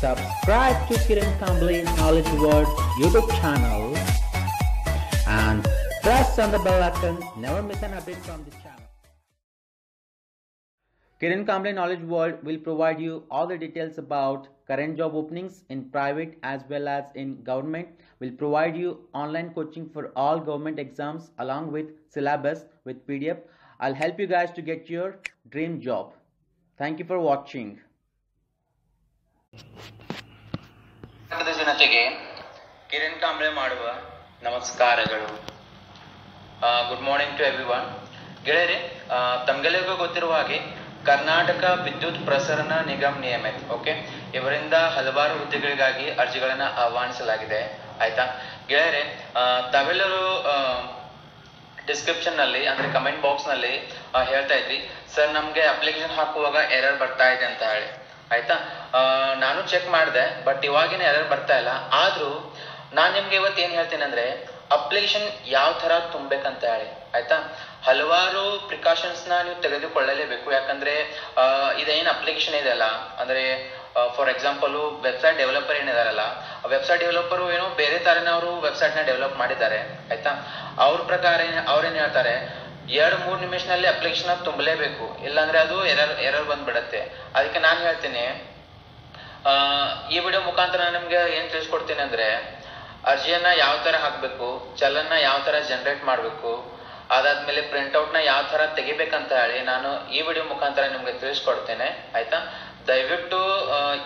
subscribe to Kiran Kambli Knowledge World YouTube channel and press on the bell icon. Never miss an update from this channel. Kiran Kambli Knowledge World will provide you all the details about current job openings in private as well as in government. Will provide you online coaching for all government exams along with syllabus with PDF. I'll help you guys to get your dream job. Thank you for watching. ಜನತೆಗೆ ಕಿರಣ್ ಕಾಂಬ್ಳೆ ಮಾಡುವ ನಮಸ್ಕಾರಗಳು. Good morning to everyone ಗೆಳೆಯರೆ ತಮಗೆಲ್ಲರಿಗೂ ಗೊತ್ತಿರುವ ಹಾಗೆ ಕರ್ನಾಟಕ ವಿದ್ಯುತ್ ಪ್ರಸರಣ ನಿಗಮ್ ನಿಯಮಿತ ಓಕೆ ಇವರಿಂದ ಹಲವಾರು ಹುದ್ದೆಗಳಿಗಾಗಿ ಅರ್ಜಿಗಳನ್ನ ಆಹ್ವಾನಿಸಲಾಗಿದೆ. ಆಯ್ತಾ? ಗೆಳೆಯರೆ ತಾವೆಲ್ಲರೂ ಡಿಸ್ಕ್ರಿಪ್ಷನ್ನಲ್ಲಿ, ಅಂದ್ರೆ ಕಮೆಂಟ್ ಬಾಕ್ಸ್ನಲ್ಲಿ ಹೇಳ್ತಾ ಇದ್ರಿ. ಸರ್, ನಮ್ಗೆ ಅಪ್ಲಿಕೇಶನ್ ಹಾಕುವಾಗ ಎರರ್ ಬರ್ತಾ ಇದೆ ಅಂತ ಹೇಳಿ. ಆಯ್ತಾ? ನಾನು ಚೆಕ್ ಮಾಡಿದೆ ಬಟ್ ಇವಾಗಿನ ಎರರ್ ಬರ್ತಾ ಇಲ್ಲ. ಆದರೂ, ನಾನು ನಿಮ್ಗೆ ಇವತ್ತು ಏನ್ ಹೇಳ್ತೀನಿ ಅಂದ್ರೆ ಅಪ್ಲಿಕೇಶನ್ ಯಾವ ತರ ತುಂಬೇಕಂತ ಹೇಳಿ, ಆಯ್ತಾ? ಹಲವಾರು ಪ್ರಿಕಾಷನ್ಸ್ನ ನೀವು ತೆಗೆದುಕೊಳ್ಳಲೇಬೇಕು. ಯಾಕಂದ್ರೆ ಇದೇನು ಅಪ್ಲಿಕೇಶನ್ ಇದೆಯಲ್ಲ ಅಂದ್ರೆ ಫಾರ್ ಎಕ್ಸಾಂಪಲ್ ವೆಬ್ಸೈಟ್ ಡೆವಲಪರ್ ಏನಿದಾರಲ್ಲ ವೆಬ್ಸೈಟ್ ಡೆವಲಪರ್ ಏನೋ ಬೇರೆ ತರನೇ ಅವರು ವೆಬ್ಸೈಟ್ನ ಡೆವಲಪ್ ಮಾಡಿದ್ದಾರೆ, ಆಯ್ತಾ? ಅವ್ರ ಪ್ರಕಾರ ಅವ್ರೇನ್ ಹೇಳ್ತಾರೆ? ಎರಡು, ಮೂರು ನಿಮಿಷನಲ್ಲಿ ಅಪ್ಲಿಕೇಶನ್ ತುಂಬಲೇಬೇಕು. ಇಲ್ಲಾಂದ್ರೆ ಅದು ಎರರ್ ಎರರ್ ಬಂದ್ಬಿಡತ್ತೆ. ಅದಕ್ಕೆ ನಾನು ಹೇಳ್ತೀನಿ ಈ ವಿಡಿಯೋ ಮುಖಾಂತರ ನಿಮ್ಗೆ ಏನ್ ತಿಳಿಸ್ಕೊಡ್ತೀನಿ ಅಂದ್ರೆ, ಅರ್ಜಿಯನ್ನ ಯಾವ ತರ ಹಾಕ್ಬೇಕು, ಚಲನ್ನ ಯಾವ ತರ ಜನರೇಟ್ ಮಾಡಬೇಕು, ಅದಾದ್ಮೇಲೆ ಪ್ರಿಂಟೌಟ್ನ ಯಾವ ತರ ತೆಗಿಬೇಕಂತ ಹೇಳಿ ನಾನು ಈ ವಿಡಿಯೋ ಮುಖಾಂತರ ನಿಮಗೆ ತಿಳಿಸ್ಕೊಡ್ತೇನೆ. ಆಯ್ತಾ? ದಯವಿಟ್ಟು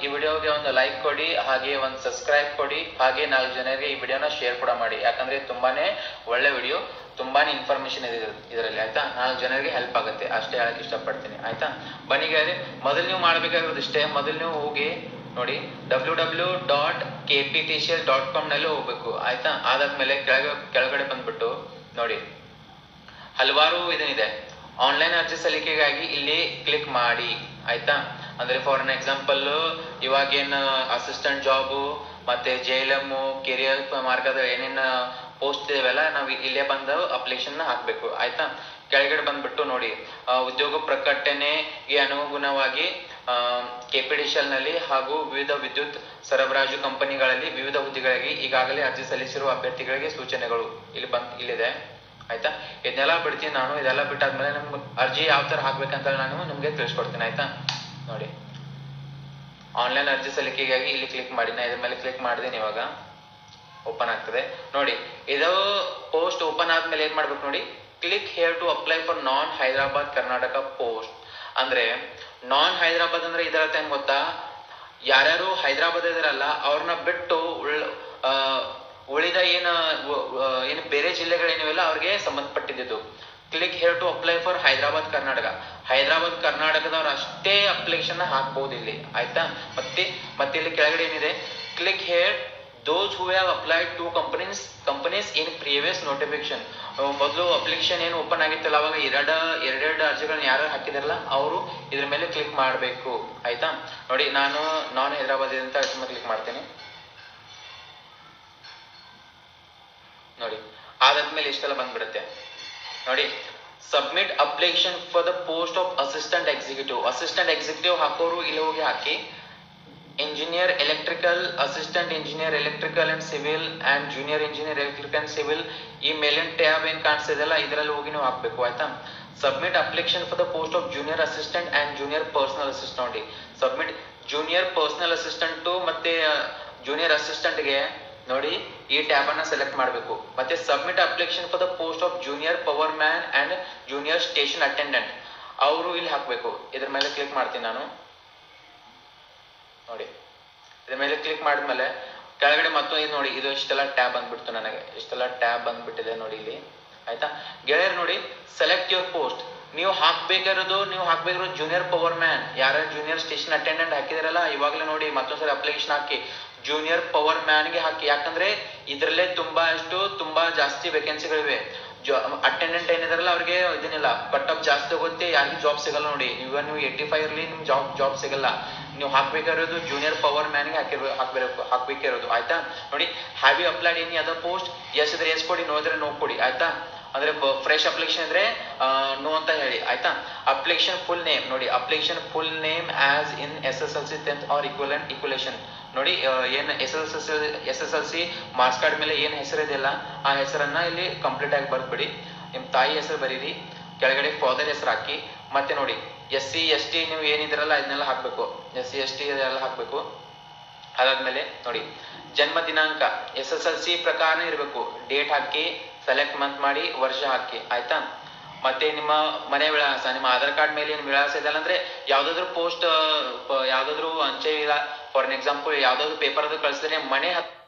ಈ ವಿಡಿಯೋಗೆ ಒಂದು ಲೈಕ್ ಕೊಡಿ, ಹಾಗೆ ಒಂದು ಸಬ್ಸ್ಕ್ರೈಬ್ ಕೊಡಿ, ಹಾಗೆ ನಾಲ್ಕು ಜನರಿಗೆ ಈ ವಿಡಿಯೋನ ಶೇರ್ ಕೂಡ ಮಾಡಿ. ಯಾಕಂದ್ರೆ ತುಂಬಾನೇ ಒಳ್ಳೆ ವಿಡಿಯೋ ತುಂಬಾನೇ ಇನ್ಫಾರ್ಮೇಶನ್ ಇದೆ ಇದರಲ್ಲಿ ಆಯ್ತಾ? ನಾನು ಜನರಿಗೆ ಹೆಲ್ಪ್ ಆಗುತ್ತೆ. ಅಷ್ಟೇ ಹೇಳಕ್ ಇಷ್ಟಪಡ್ತೀನಿ, ಆಯ್ತಾ? ಬನ್ನಿ ಮೊದಲು ನೀವು ಮಾಡಬೇಕಾಗಿರೋದು ಇಷ್ಟೇ. ಮೊದಲು ನೀವು ಹೋಗಿ ನೋಡಿ W W dot K P T C L dot ಕಾಮ್ನಲ್ಲೂ ಹೋಗ್ಬೇಕು, ಆಯ್ತಾ? ಆದಾದ್ಮೇಲೆ ಕೆಳಗೆ, ಕೆಳಗಡೆ ಬಂದ್ಬಿಟ್ಟು ನೋಡಿ, ಹಲವಾರು ಇದನಿದೆ ಆನ್ಲೈನ್ ಅರ್ಜಿ ಸಲ್ಲಿಕೆಗಾಗಿ ಇಲ್ಲಿ ಕ್ಲಿಕ್ ಮಾಡಿ, ಆಯ್ತಾ? ಅಂದ್ರೆ ಫಾರ್ ಅನ್ ಎಕ್ಸಾಂಪಲ್ ಇವಾಗೇನ್ ಅಸಿಸ್ಟೆಂಟ್ ಜಾಬು ಮತ್ತೆ ಜೆ ಎಲ್ ಎಂ ಕೆರಿಯರ್ ಮಾರ್ಗದ ಏನೇನ್ ಪೋಸ್ಟ್ ಇವೆಲ್ಲ ನಾವು ಇಲ್ಲೇ ಬಂದು ಅಪ್ಲಿಕೇಶನ್ ಹಾಕ್ಬೇಕು. ಆಯ್ತಾ? ಕೆಳಗಡೆ ಬಂದ್ಬಿಟ್ಟು ನೋಡಿ. ಉದ್ಯೋಗ ಪ್ರಕಟಣೆಗೆ ಅನುಗುಣವಾಗಿ ಕೆಪಿಡಿಷಲ್ನಲ್ಲಿ ಹಾಗೂ ವಿವಿಧ ವಿದ್ಯುತ್ ಸರಬರಾಜು ಕಂಪನಿಗಳಲ್ಲಿ ವಿವಿಧ ಹುದ್ದೆಗಳಿಗೆ ಈಗಾಗಲೇ ಅರ್ಜಿ ಸಲ್ಲಿಸಿರುವ ಅಭ್ಯರ್ಥಿಗಳಿಗೆ ಸೂಚನೆಗಳು ಇಲ್ಲಿ ಬಂದ್ ಇಲ್ಲಿದೆ. ಆಯ್ತಾ? ಇದನ್ನೆಲ್ಲ ಬಿಡ್ತೀನಿ ನಾನು. ಇದೆಲ್ಲ ಬಿಟ್ಟಾದ್ಮೇಲೆ ನಮ್ಗೆ ಅರ್ಜಿ ಯಾವ ತರ ಹಾಕ್ಬೇಕಂತ ನಾನು ನಿಮ್ಗೆ ತಿಳಿಸ್ಕೊಡ್ತೀನಿ. ಆಯ್ತಾ? ನೋಡಿ. ಆನ್ಲೈನ್ ಅರ್ಜಿ ಸಲ್ಲಿಕೆಗಾಗಿ ಇಲ್ಲಿ ಕ್ಲಿಕ್ ಮಾಡಿ. ನಾ ಇದ್ರ ಮೇಲೆ ಕ್ಲಿಕ್ ಮಾಡಿದ್ದೀನಿ ಇವಾಗ. ಓಪನ್ ಆಗ್ತದೆ. ನೋಡಿ, ಇದು ಪೋಸ್ಟ್ ಓಪನ್ ಆದ್ಮೇಲೆ ಏನ್ ಮಾಡ್ಬೇಕು ನೋಡಿ? Click here to apply for non Hyderabad Karnataka post ಅಂದ್ರೆ ನಾನ್ ಹೈದರಾಬಾದ್ ಅಂದ್ರೆ ಇದರ ಏನ್ ಗೊತ್ತಾ? ಯಾರ್ಯಾರು ಹೈದರಾಬಾದ್ ಇದಾರಲ್ಲ ಅವ್ರನ್ನ ಬಿಟ್ಟು ಉಳ್ ಉಳಿದ ಏನು ಏನು ಬೇರೆ ಜಿಲ್ಲೆಗಳೇನಿವೆಲ್ಲ ಅವ್ರಿಗೆ ಸಂಬಂಧಪಟ್ಟಿದ್ದು. Click here to apply for Hyderabad Karnataka Hyderabad ಕರ್ನಾಟಕದವ್ರು ಅಷ್ಟೇ ಅಪ್ಲಿಕೇಶನ್ ಹಾಕ್ಬಹುದು ಇಲ್ಲಿ. ಆಯ್ತಾ? ಮತ್ತೆ ಮತ್ತೆ ಇಲ್ಲಿ ಕೆಳಗಡೆ ಏನಿದೆ? Click here those who have applied to companies companies in previous notification ಮೊದಲು ಅಪ್ಲಿಕೇಶನ್ ಏನು ಓಪನ್ ಆಗಿತ್ತಲ್ಲ, ಅವಾಗ ಎರಡು, ಎರಡೆರಡು ಅರ್ಜಿಗಳನ್ನ ಯಾರು ಹಾಕಿದಾರಲ್ಲ, ಅವರು ಇದ್ರ ಮೇಲೆ ಕ್ಲಿಕ್ ಮಾಡಬೇಕು. ಆಯ್ತಾ? ನೋಡಿ, ನಾನು, ನಾನ್ ಹೈದರಾಬಾದ್ ಅಂತ ಮೇಲೆ ಕ್ಲಿಕ್ ಮಾಡ್ತೀನಿ. ನೋಡಿ ಅದಾದ್ಮೇಲೆ ಇಷ್ಟೆಲ್ಲ ಬಂದ್ಬಿಡುತ್ತೆ. ನೋಡಿ submit application for the post of assistant executive assistant executive ಹಾಕೋರು, ಇಲ್ಲಿ ಹೋಗಿ ಹಾಕಿ engineer electrical assistant engineer electrical and civil and junior engineer electrical and civil ಈ ಮೇಲಿನ ಟ್ಯಾಬ್ ಏನ್ ಕಾಣಿಸ್ತಿದೆಲ್ಲ ಇದರಲ್ಲಿ ಹೋಗಿ ನೀವು ಹಾಕ್ಬೇಕು, ಆಯ್ತಾ? Submit application for the post of junior assistant and junior personal assistant submit junior personal assistant ಮತ್ತೆ ಜೂನಿಯರ್ ಅಸಿಸ್ಟೆಂಟ್ಗೆ ನೋಡಿ ಈ ಟ್ಯಾಬ್ ಅನ್ನ ಸೆಲೆಕ್ಟ್ ಮಾಡಬೇಕು. ಮತ್ತೆ submit application for the post of junior power man and junior station attendant ಅವರು ಇಲ್ಲಿ ಹಾಕಬೇಕು. ಇದ್ರ ಮೇಲೆ ಕ್ಲಿಕ್ ಮಾಡ್ತೀನಿ ನಾನು. ನೋಡಿ. ಇದ್ರ ಮೇಲೆ ಕ್ಲಿಕ್ ಮಾಡಿದ್ಮೇಲೆ ಕೆಳಗಡೆ ಮತ್ತೊಂದು ಇದು ನೋಡಿ, ಇದು ಇಷ್ಟೆಲ್ಲ ಟ್ಯಾಬ್ ಬಂದ್ಬಿಡ್ತು ನನಗೆ. ಇಷ್ಟೆಲ್ಲ ಟ್ಯಾಬ್ ಬಂದ್ಬಿಟ್ಟಿದೆ ನೋಡಿ ಇಲ್ಲಿ. ಆಯ್ತಾ? ಗೆಳೆಯರು ನೋಡಿ ಸೆಲೆಕ್ಟ್ ಯುವರ್ ಪೋಸ್ಟ್ ನೀವು ಹಾಕ್ಬೇಕಿರೋದು ನೀವು ಹಾಕ್ಬೇಕಿರೋದು ಜೂನಿಯರ್ ಪವರ್ ಮ್ಯಾನ್ ಯಾರ ಜೂನಿಯರ್ ಸ್ಟೇಷನ್ ಅಟೆಂಡೆಂಟ್ ಹಾಕಿದಿರಲ್ಲ, ಇವಾಗಲೇ ನೋಡಿ ಮತ್ತೊಂದ್ಸರಿ ಅಪ್ಲಿಕೇಶನ್ ಹಾಕಿ. ಜೂನಿಯರ್ ಪವರ್ ಮ್ಯಾನ್ಗೆ ಹಾಕಿ. ಯಾಕಂದ್ರೆ ಇದ್ರಲ್ಲೇ ತುಂಬಾ ಅಷ್ಟು, ತುಂಬಾ ಜಾಸ್ತಿ ವೇಕೆನ್ಸಿಗಳಿವೆ ಅಟೆಂಡೆಂಟ್ ಏನಿದಾರಲ್ಲ ಅವ್ರಿಗೆ ಇದನ್ನಿಲ್ಲ ಕಟ್ ಆಫ್ ಜಾಸ್ತಿ ಹೋಗುತ್ತೆ ಯಾರಿಗೂ ಜಾಬ್ ಸಿಗಲ್ಲ ನೋಡಿ. ಇವಾಗ ನೀವು ಏಯ್ಟಿ ಫೈವ್ ಇರಲಿ, ನಿಮ್ಗೆ ಜಾಬ್ ಜಾಬ್ ಸಿಗಲ್ಲ. ನೀವು ಹಾಕ್ಬೇಕಾಗಿರೋದು ಜೂನಿಯರ್ ಪವರ್ ಮ್ಯಾನ್ಗೆ ಹಾಕಿರ್ಬೇಕು ಹಾಕ್ಬೇಕು ಹಾಕ್ಬೇಕಿರೋದು ಆಯ್ತಾ? ನೋಡಿ have you applied any other post yes ಇದ್ರೆ ಎಸ್ ಕೊಡಿ ನೋಡಿದ್ರೆ ನೋ ಕೊಡಿ. ಆಯ್ತಾ? ಅಂದ್ರೆ ಫ್ರೆಶ್ ಅಪ್ಲಿಕೇಶನ್ ಇದ್ರೆ ನೋ ಅಂತ ಹೇಳಿ, ಆಯ್ತಾ? ಅಪ್ಲಿಕೇಶನ್ ಫುಲ್ ನೇಮ್ ನೋಡಿ application full name as in S S L C tenth or equivalent ಇಕ್ವಲೇಷನ್ ನೋಡಿ ಏನ್ S S L C S S L C marks card ಮೇಲೆ ಏನ್ ಹೆಸರಿದೆಯಲ್ಲ ಆ ಹೆಸರನ್ನ ಇಲ್ಲಿ ಕಂಪ್ಲೀಟ್ ಆಗಿ ಬರ್ದ್ಬಿಡಿ. ನಿಮ್ ತಾಯಿ ಹೆಸರು ಬರೀರಿ, ಕೆಳಗಡೆ ಫಾದರ್ ಹೆಸರು ಹಾಕಿ. ಮತ್ತೆ ನೋಡಿ ಎಸ್ ಸಿ ಎಸ್ ಟಿ ನೀವು ಏನಿದ್ರಲ್ಲ ಅದನ್ನೆಲ್ಲ ಹಾಕ್ಬೇಕು. ಎಸ್ ಸಿ ಎಸ್ ಟಿ ಅದೆಲ್ಲ ಹಾಕ್ಬೇಕು. ಅದಾದ್ಮೇಲೆ ನೋಡಿ, ಜನ್ಮ ದಿನಾಂಕ ಎಸ್ ಎಸ್ ಎಲ್ ಸಿ ಪ್ರಕಾರನೇ ಇರಬೇಕು. ಡೇಟ್ ಹಾಕಿ ಸೆಲೆಕ್ಟ್ ಮಂತ್ ಮಾಡಿ ವರ್ಷ ಹಾಕಿ, ಆಯ್ತಾ? ಮತ್ತೆ ನಿಮ್ಮ ಮನೆ ವಿಳಾಸ, ನಿಮ್ಮ ಆಧಾರ್ ಕಾರ್ಡ್ ಮೇಲೆ ಏನು ವಿಳಾಸ ಇದೆಯಲ್ಲ ಅಂದ್ರೆ ಯಾವ್ದಾದ್ರು ಪೋಸ್ಟ್ ಯಾವ್ದಾದ್ರು ಅಂಚೆ ಇಲ್ಲ. ಫಾರ್ ಎಕ್ಸಾಂಪಲ್ ಯಾವ್ದಾದ್ರು ಪೇಪರ್ ಅದು ಕಳಿಸಿದ್ರೆ ಮನೆ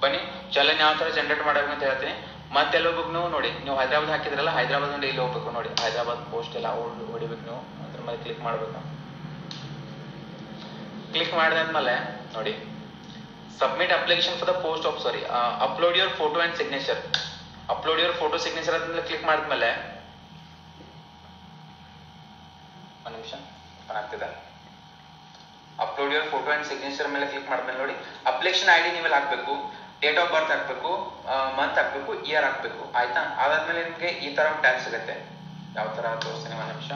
ಬನ್ನಿ, ಚಲನ್ ಯಾವ ತರ ಜನರೇಟ್ ಮಾಡಬೇಕು ಅಂತ ಹೇಳ್ತೀನಿ. ಮತ್ತೆ ಹೋಗ್ಬೇಕು ನೀವು? ನೋಡಿ, ನೀವು ಹೈದರಾಬಾದ್ ಹಾಕಿದ್ರಲ್ಲ, ಹೈದರಾಬಾದ್ నుండి ಇಲ್ಲಿ ಹೋಗ್ಬೇಕು ನೋಡಿ. ಹೈದರಾಬಾದ್ ಪೋಸ್ಟ್ ಎಲ್ಲ ಹೊಡ್- ಹೊಡಿಬೇಕು ನೀವು. ಅದ್ರ ಮೇಲೆ ಕ್ಲಿಕ್ ಮಾಡ್ಬೇಕು. ಕ್ಲಿಕ್ ಮಾಡಿದಾದ್ಮೇಲೆ ನೋಡಿ submit application for the post of sorry upload your photo and signature upload your photo signature ಅಂತ ಕ್ಲಿಕ್ ಮಾಡಿದ್ಮೇಲೆ, ಒಂದು ನಿಮಿಷ ಆಗ್ತಿದೆ. Upload your photo and signature ಮೇಲೆ ಕ್ಲಿಕ್ ಮಾಡಿದ್ಮೇಲೆ ನೋಡಿ ಅಪ್ಲಿಕೇಶನ್ ಐ ಡಿ ನೀವೆಲ್ಲ ಹಾಕ್ಬೇಕು ಡೇಟ್ ಆಫ್ ಬರ್ತ್ ಹಾಕ್ಬೇಕು ಮಂತ್ ಹಾಕ್ಬೇಕು ಇಯರ್ ಹಾಕ್ಬೇಕು, ಆಯ್ತಾ? ಅದಾದ್ಮೇಲೆ ನಿಮಗೆ ಈ ತರ ಟ್ಯಾಬ್ ಸಿಗುತ್ತೆ. ಯಾವ ತರ ತೋರಿಸ್ತೀನಿ ಒಂದು ನಿಮಿಷ.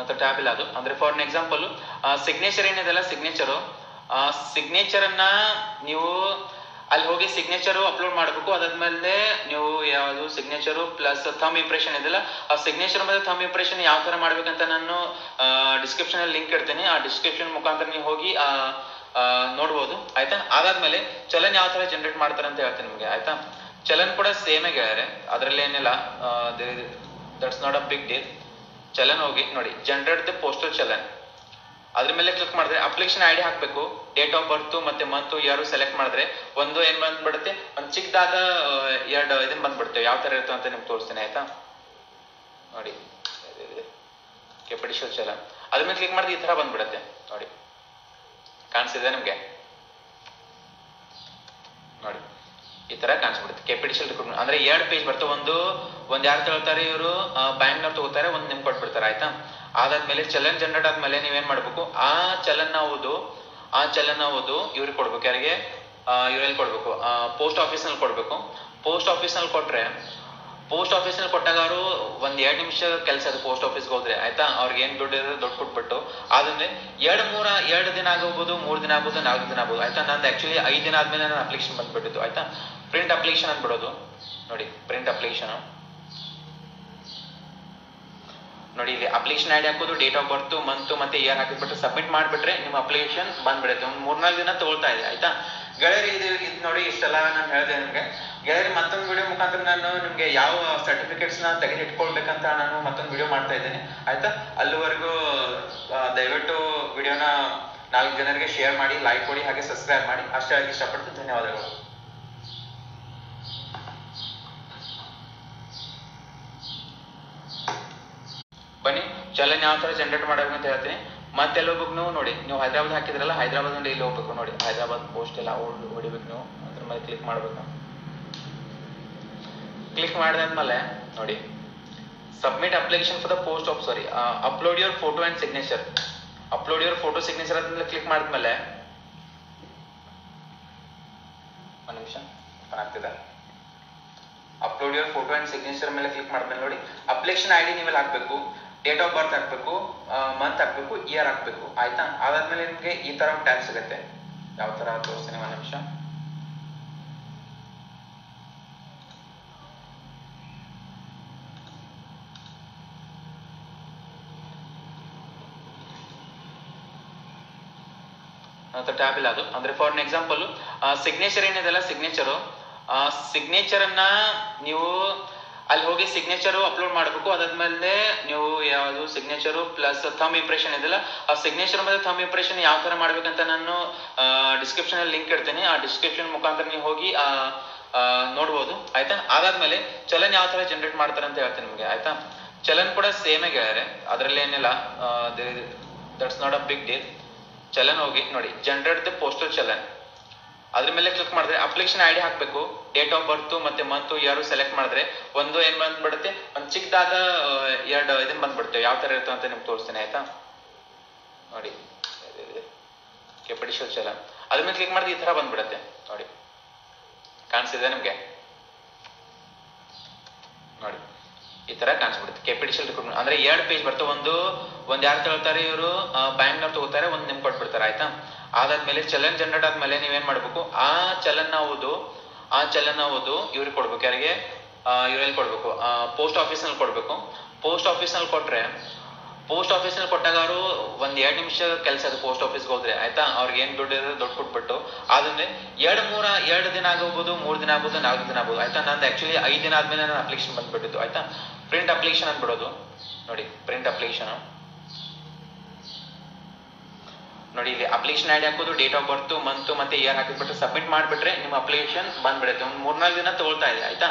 ಅಂತ ಟ್ಯಾಬ್ ಇಲ್ಲ ಅದು. ಅಂದ್ರೆ ಫಾರ್ ಎಕ್ಸಾಂಪಲ್ ಸಿಗ್ನೇಚರ್ ಏನಿದೆಲ್ಲ ಸಿಗ್ನೇಚರು ಸಿಗ್ನೇಚರ್ ಅನ್ನ ನೀವು ಅಲ್ಲಿ ಹೋಗಿ ಸಿಗ್ನೇಚರ್ ಅಪ್ಲೋಡ್ ಮಾಡಬೇಕು. ಅದಾದ್ಮೇಲೆ ನೀವು ಯಾವುದು ಸಿಗ್ನೇಚರು ಪ್ಲಸ್ ಥಮ್ ಇಂಪ್ರೆಷನ್ ಇದೆಯಲ್ಲ, ಆ ಸಿಗ್ನೇಚರ್ ಮತ್ತೆ ಥಮ್ ಇಂಪ್ರೆಷನ್ ಯಾವ ತರ ಮಾಡ್ಬೇಕಂತ ನಾನು ಡಿಸ್ಕ್ರಿಪ್ಷನ್ ಅಲ್ಲಿ ಲಿಂಕ್ ಇಡ್ತೀನಿ. ಆ ಡಿಸ್ಕ್ರಿಪ್ಷನ್ ಮುಖಾಂತರ ನೀವು ಹೋಗಿ ನೋಡ್ಬೋದು. ಆಯ್ತಾ? ಅದಾದ್ಮೇಲೆ ಚಲನ್ ಯಾವ ತರ ಜನರೇಟ್ ಮಾಡ್ತಾರೆ ಅಂತ ಹೇಳ್ತೀನಿ ನಿಮಗೆ. ಆಯ್ತಾ? ಚಲನ್ ಕೂಡ ಸೇಮ್ ಗೆಳೆಯರೆ. ಅದರಲ್ಲಿ ಏನಿಲ್ಲ. That's not a big deal challan ಹೋಗಿ, ನೋಡಿ ಜನರೇಟ್ ದ ಪೋಸ್ಟಲ್ ಚಲನ್. ಅದ್ರ ಮೇಲೆ ಕ್ಲಿಕ್ ಮಾಡಿದ್ರೆ ಅಪ್ಲಿಕೇಶನ್ ಐಡಿ ಹಾಕ್ಬೇಕು ಡೇಟ್ ಆಫ್ ಬರ್ತ್ ಮತ್ತೆ ಮಂತ್ ಯಾರು ಸೆಲೆಕ್ಟ್ ಮಾಡಿದ್ರೆ ಒಂದು ಏನ್ ಬಂದ್ಬಿಡುತ್ತೆ? ಒಂದ್ ಚಿಕ್ಕದಾದ ಎರಡು ಇದನ್ ಬಂದ್ಬಿಡುತ್ತೆ. ಯಾವ ತರ ಇರುತ್ತೆ ಅಂತ ನಿಮ್ಗೆ ತೋರಿಸ್ತೇನೆ, ಆಯ್ತಾ? ನೋಡಿ ಕೆಪಿಟಿಷಲ್ ಚಲನ್ ಅದ್ರ ಮೇಲೆ ಕ್ಲಿಕ್ ಮಾಡಿದ್ರೆ ಈ ತರ ಬಂದ್ಬಿಡುತ್ತೆ. ನೋಡಿ ಕಾಣಿಸಿದೆ ನಿಮ್ಗೆ? ನೋಡಿ. ಈ ತರ ಕಾಣಿಸ್ಬಿಡುತ್ತೆ. ಕ್ಯಾಪಿಟಲ್ ರಿಕ್ರೂಟ್ಮೆಂಟ್ ಅಂದ್ರೆ ಎರಡು ಪೇಜ್ ಬರ್ತವೆ ಒಂದು, ಒಂದ್ ಯಾರು ತಗೊಳ್ತಾರೆ ಇವರು? ಬ್ಯಾಂಕ್ನವ್ರು ತಗೋತಾರೆ ಒಂದ್ ನಿಮ್ ಕೊಟ್ಬಿಡ್ತಾರೆ, ಆಯ್ತಾ? ಅದಾದ್ಮೇಲೆ ಚಲನ್ ಜನರೇಟ್ ಆದ್ಮೇಲೆ ನೀವೇನ್ ಮಾಡ್ಬೇಕು? ಆ ಚಲನ್ ಓದು, ಆ ಚಲನ್ ಓದು ಇವ್ರಿಗೆ ಕೊಡ್ಬೇಕು. ಯಾರಿಗೆ? ಇವ್ರಲ್ಲಿ ಕೊಡ್ಬೇಕು. ಪೋಸ್ಟ್ ಆಫೀಸ್ನಲ್ಲಿ ಕೊಡ್ಬೇಕು. ಪೋಸ್ಟ್ ಆಫೀಸ್ನಲ್ಲಿ ಕೊಟ್ರೆ ಪೋಸ್ಟ್ ಆಫೀಸ್ ಕೊಟ್ಟಾಗ ಅವರು ಒಂದ್ ಎರಡ್ ನಿಮಿಷ ಕೆಲಸ ಅದು ಪೋಸ್ಟ್ ಆಫೀಸ್ಗೆ ಹೋದ್ರೆ, ಆಯ್ತಾ? ಅವ್ರಿಗೆ ಏನ್ ದುಡ್ಡು ಇರೋದು ದುಡ್ಡು ಕೊಟ್ಬಿಟ್ಟು. ಆದ್ರೆ ಎರಡ್ ಮೂರ, ಎರಡ್ ದಿನ ಆಗಬಹುದು ಮೂರ್ ದಿನ ಆಗ್ಬೋದು, ನಾಲ್ಕು ದಿನ ಆಗ್ಬೋದು. ಆಯ್ತಾ? ನಂದು ಆಕ್ಚುಲಿ ಐದ್ ದಿನ ಆದ್ಮೇಲೆ ನನ್ನ ಅಪ್ಲಿಕೇಶನ್ ಬಂದ್ಬಿಟ್ಟಿತ್ತು. ಆಯ್ತಾ? ಪ್ರಿಂಟ್ ಅಪ್ಲಿಕೇಶನ್ ಬಿಡೋದು ನೋಡಿ ಪ್ರಿಂಟ್ ಅಪ್ಲಿಕೇಶನ್ ನೋಡಿ, ಇಲ್ಲಿ ಅಪ್ಲಿಕೇಶನ್ ಐಡಿ ಹಾಕೋದು ಡೇಟ್ ಆಫ್ ಬರ್ತ್ ಮಂತ್ ಮತ್ತೆ ಇಯರ್ ಹಾಕಿಬಿಟ್ಟು ಸಬ್ಮಿಟ್ ಮಾಡ್ಬಿಟ್ರೆ ನಿಮ್ಮ ಅಪ್ಲಿಕೇಶನ್ ಬಂದ್ಬಿಡುತ್ತೆ. ಒಂದ್ ಮೂರ್ನಾಲ್ಕು ದಿನ ತಗೊಳ್ತಾ ಇದೆ. ಆಯ್ತಾ? ಗೆಳೆಯರಿ ಇದು ಇದು ನೋಡಿ ಇಷ್ಟೆಲ್ಲ ನಾನು ಹೇಳಿದೆ ನಿಮಗೆ. ಗೆಳೆಯರಿ ಮತ್ತೊಂದು ವಿಡಿಯೋ ಮುಖಾಂತರ ನಾನು ನಿಮಗೆ ಯಾವ ಸರ್ಟಿಫಿಕೇಟ್ಸ್ನ ತೆಗೆದಿಟ್ಕೊಳ್ಬೇಕಂತ ನಾನು ಮತ್ತೊಂದು ವಿಡಿಯೋ ಮಾಡ್ತಾ ಇದ್ದೇನೆ. ಆಯ್ತಾ? ಅಲ್ಲಿವರೆಗೂ ದಯವಿಟ್ಟು ವಿಡಿಯೋನ ನಾಲ್ಕು ಜನರಿಗೆ ಶೇರ್ ಮಾಡಿ ಲೈಕ್ ಕೊಡಿ, ಹಾಗೆ ಸಬ್ಸ್ಕ್ರೈಬ್ ಮಾಡಿ. ಅಷ್ಟೇ ಆಗಿ ಇಷ್ಟಪಡ್ತೀನಿ. ಧನ್ಯವಾದಗಳು. ಬನ್ನಿ, ಚಲನ್ ಯಾವ ಥರ ಜನರೇಟ್ ಮಾಡಬೇಕು ಅಂತ ಹೇಳ್ತೀನಿ. ಮತ್ತೆ ಎಲ್ಲಿ ನೀವು ನೋಡಿ. ನೀವು ಹೈದರಾಬಾದ್ ಹಾಕಿದ್ರಲ್ಲ ಹೈದರಾಬಾದ್ ನೋಡಿ ಇಲ್ಲಿ ಹೋಗ್ಬೇಕು ನೋಡಿ. ಹೈದರಾಬಾದ್ ಪೋಸ್ಟ್ ಎಲ್ಲ ಹೊಡ್- ಹೊಡಿಬೇಕು ನೀವು. ಅದ್ರ ಮೇಲೆ ಕ್ಲಿಕ್ ಮಾಡ್ಬೇಕು. ಕ್ಲಿಕ್ ಮಾಡಿದ್ಮೇಲೆ ನೋಡಿ. Submit application for the post of sorry upload your photo and signature upload your photo signature ಅದ್ಮೇಲೆ ಕ್ಲಿಕ್ ಮಾಡಿದ್ಮೇಲೆ ಒಂದು ನಿಮಿಷ ಆಗ್ತಿದೆ. Upload your photo and signature ಮೇಲೆ ಕ್ಲಿಕ್ ಮಾಡಿದ್ಮೇಲೆ ನೋಡಿ. ಅಪ್ಲಿಕೇಶನ್ ಐಡಿ ನೀವೆಲ್ಲ ಹಾಕ್ಬೇಕು. ಡೇಟ್ ಆಫ್ ಬರ್ತ್ ಹಾಕ್ಬೇಕು ಮಂತ್ ಹಾಕ್ಬೇಕು ಇಯರ್ ಹಾಕ್ಬೇಕು, ಆಯ್ತಾ? ಅದಾದ್ಮೇಲೆ ನಿಮ್ಗೆ ಈ ತರ ಟ್ಯಾಬ್ ಸಿಗುತ್ತೆ. ಯಾವ ತರ ತೋರಿಸ್ತೀನಿ ಒಂದು ನಿಮಿಷ. ಟ್ಯಾಬ್ ಇಲ್ಲ ಅದು. ಅಂದ್ರೆ ಫಾರ್ ಎಕ್ಸಾಂಪಲ್ ಸಿಗ್ನೇಚರ್ ಏನಿದೆಲ್ಲ ಸಿಗ್ನೇಚರು ಸಿಗ್ನೇಚರ್ ಅನ್ನ ನೀವು ಅಲ್ಲಿ ಹೋಗಿ ಸಿಗ್ನೇಚರ್ ಅಪ್ಲೋಡ್ ಮಾಡಬೇಕು. ಅದಾದ್ಮೇಲೆ ನೀವು ಯಾವುದು ಸಿಗ್ನೇಚರು ಪ್ಲಸ್ ಥಮ್ ಇಂಪ್ರೆಷನ್ ಇದೆಯಲ್ಲ, ಆ ಸಿಗ್ನೇಚರ್ ಮತ್ತೆ ಥಮ್ ಇಂಪ್ರೆಷನ್ ಯಾವ ತರ ಮಾಡ್ಬೇಕಂತ ನಾನು ಡಿಸ್ಕ್ರಿಪ್ಷನ್ ಅಲ್ಲಿ ಲಿಂಕ್ ಇಡ್ತೇನೆ. ಆ ಡಿಸ್ಕ್ರಿಪ್ಷನ್ ಮುಖಾಂತರ ನೀವು ಹೋಗಿ, ಆ ನೋಡ್ಬೋದು. ಆಯ್ತಾ? ಅದಾದ್ಮೇಲೆ ಚಲನ್ ಯಾವ ತರ ಜನರೇಟ್ ಮಾಡ್ತಾರೆ ಅಂತ ಹೇಳ್ತೀನಿ ನಿಮಗೆ. ಆಯ್ತಾ? ಚಲನ್ ಕೂಡ ಸೇಮ್ ಹೇಳ್ಯಾರೆ ಅದರಲ್ಲಿ ಏನಿಲ್ಲ that's not a big deal challan ಹೋಗಿ ನೋಡಿ ಜನರೇಟ್ ದ ಪೋಸ್ಟಲ್ ಚಲನ್. ಅದ್ರ ಮೇಲೆ ಕ್ಲಿಕ್ ಮಾಡಿದ್ರೆ ಅಪ್ಲಿಕೇಶನ್ ಐಡಿ ಹಾಕಬೇಕು ಡೇಟ್ ಆಫ್ ಬರ್ತ್ ಮತ್ತೆ ಮಂತ್ ಯಾರು ಸೆಲೆಕ್ಟ್ ಮಾಡಿದ್ರೆ ಒಂದು ಏನ್ ಬಂದ್ಬಿಡುತ್ತೆ? ಒಂದು ಚಿಕ್ಕದಾದ ಎರಡು ಇದನ್ನ ಬಂದ್ಬಿಡುತ್ತೆ. ಯಾವ ತರ ಇರುತ್ತೆ ಅಂತ ನಿಮ್ಗೆ ತೋರಿಸ್ತೇನೆ, ಆಯ್ತಾ? ನೋಡಿ. ಕೆಪಡಿಶೋ ಚಲ. ಅದ್ರ ಮೇಲೆ ಕ್ಲಿಕ್ ಮಾಡಿದ್ರೆ ಈ ತರ ಬಂದ್ಬಿಡುತ್ತೆ. ನೋಡಿ. ಕಾಣಿಸ್ತಿದೆ ನಿಮ್ಗೆ? ನೋಡಿ. ಈ ತರ ಕಾಣಿಸ್ಬಿಡುತ್ತೆ. ಕೆಪಿಟಿಷಲ್ ರಿಕ್ರೂಟ್ಮೆಂಟ್ ಅಂದ್ರೆ ಎರಡು ಪೇಜ್ ಬರ್ತವೆ ಒಂದು ಒಂದ್ ಯಾರು ತಗೊಳ್ತಾರೆ ಇವರು? ಬ್ಯಾಂಕ್ ನವ್ರು ತಗೋತಾರೆ ಒಂದ್ ನಿಮ್ಗೆ ಕೊಟ್ಬಿಡ್ತಾರೆ, ಆಯ್ತಾ? ಅದಾದ್ಮೇಲೆ ಚಲನ್ ಜನರೇಟ್ ಆದ್ಮೇಲೆ ನೀವೇನ್ ಮಾಡ್ಬೇಕು? ಆ ಚಲನ್ ಓದು, ಆ ಚಲನ್ ಓದು ಇವ್ರಿಗೆ ಕೊಡ್ಬೇಕು. ಯಾರಿಗೆ? ಇವ್ರಲ್ಲಿ ಕೊಡ್ಬೇಕು. ಪೋಸ್ಟ್ ಆಫೀಸ್ನಲ್ಲಿ ಕೊಡ್ಬೇಕು. ಪೋಸ್ಟ್ ಆಫೀಸ್ನಲ್ಲಿ ಕೊಟ್ರೆ ಪೋಸ್ಟ್ ಆಫೀಸ್ನಲ್ಲಿ ಕೊಟ್ಟಾಗ ಅವರು ಒಂದ್ ಎರಡ್ ನಿಮಿಷ ಕೆಲಸ ಅದು ಪೋಸ್ಟ್ ಆಫೀಸ್ಗೆ ಹೋದ್ರೆ, ಆಯ್ತಾ? ಅವ್ರಿಗೆ ಏನ್ ದುಡ್ಡು ಇರೋದು ದುಡ್ಡು ಕೊಟ್ಬಿಟ್ಟು. ಆದ್ರೆ ಎರಡ್ ಮೂರ, ಎರಡು ದಿನ ಆಗಬಹುದು ಮೂರ್ ದಿನ ಆಗ್ಬೋದು ನಾಲ್ಕು ದಿನ ಆಗ್ಬೋದು ಆಯ್ತಾ? ನಂದು ಆಕ್ಚುಲಿ ಐದ್ ದಿನ ಆದ್ಮೇಲೆ ನನ್ನ ಅಪ್ಲಿಕೇಶನ್ ಬಂದ್ಬಿಟ್ಟಿತ್ತು ಆಯ್ತಾ? ಪ್ರಿಂಟ್ ಅಪ್ಲಿಕೇಶನ್ ಅಂದ್ಬಿಡೋದು. ನೋಡಿ ಪ್ರಿಂಟ್ ಅಪ್ಲಿಕೇಶನ್ ನೋಡಿ, ಇಲ್ಲಿ ಅಪ್ಲಿಕೇಶನ್ ಐಡಿ ಹಾಕೋದು ಡೇಟ್ ಆಫ್ ಬರ್ತು ಮಂತ್ ಮತ್ತೆ ಇಯರ್ ಹಾಕಿಬಿಟ್ಟು ಸಬ್ಮಿಟ್ ಮಾಡಿಬಿಟ್ರೆ ನಿಮ್ಮ ಅಪ್ಲಿಕೇಶನ್ ಬಂದ್ಬಿಡುತ್ತೆ. ಒಂದು ಮೂರ್ನಾಲ್ಕು ದಿನ ತಗೊಳ್ತಾ ಇದೆ, ಆಯ್ತಾ?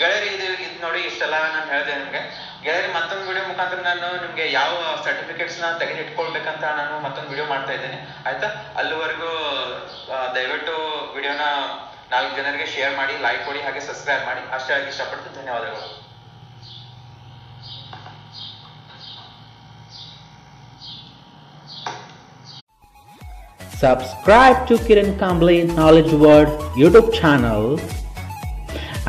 ಗೆಳೆಯರಿ, ಇದು ಇದು ನೋಡಿ ಇಷ್ಟೆಲ್ಲ ನಾನು ಹೇಳಿದೆ ನಿಮಗೆ. ಗೆಳೆಯರಿ, ಮತ್ತೊಂದು ವಿಡಿಯೋ ಮುಖಾಂತರ ನಾನು ನಿಮಗೆ ಯಾವ ಸರ್ಟಿಫಿಕೇಟ್ಸ್ ತೆಗೆದಿಟ್ಕೊಳ್ಬೇಕಂತ ನಾನು ಮತ್ತೊಂದು ವಿಡಿಯೋ ಮಾಡ್ತಾ ಇದ್ದೇನೆ, ಆಯ್ತಾ? ಅಲ್ಲಿವರೆಗೂ ದಯವಿಟ್ಟು ವಿಡಿಯೋನ ನಾಲ್ಕು ಜನರಿಗೆ ಶೇರ್ ಮಾಡಿ ಲೈಕ್ ಕೊಡಿ, ಹಾಗೆ ಸಬ್ಸ್ಕ್ರೈಬ್ ಮಾಡಿ. ಅಷ್ಟೇ, ಇಷ್ಟಪಡ್ತೀನಿ. ಧನ್ಯವಾದಗಳು. Subscribe to Kiran Kambli Knowledge World YouTube channel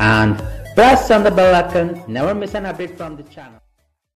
and press on the bell icon. Never miss an update from the channel.